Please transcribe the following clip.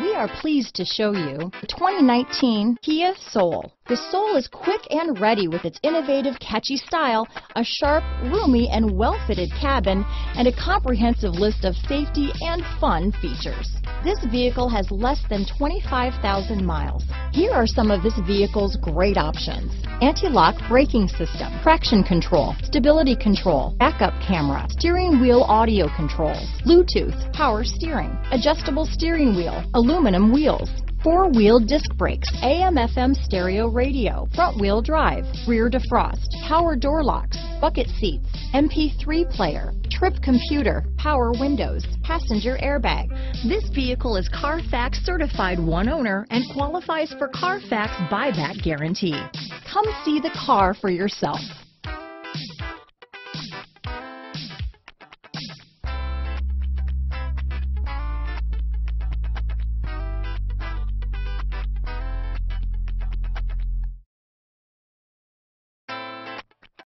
We are pleased to show you the 2019 Kia Soul. The Soul is quick and ready with its innovative, catchy style, a sharp, roomy, and well-fitted cabin, and a comprehensive list of safety and fun features. This vehicle has less than 25,000 miles. Here are some of this vehicle's great options. Anti-lock braking system, traction control, stability control, backup camera, steering wheel audio controls, Bluetooth, power steering, adjustable steering wheel, aluminum wheels, four-wheel disc brakes, AM-FM stereo radio, front-wheel drive, rear defrost, power door locks, bucket seats, MP3 player, trip computer, power windows, passenger airbag. This vehicle is Carfax certified one owner and qualifies for Carfax buyback guarantee. Come see the car for yourself.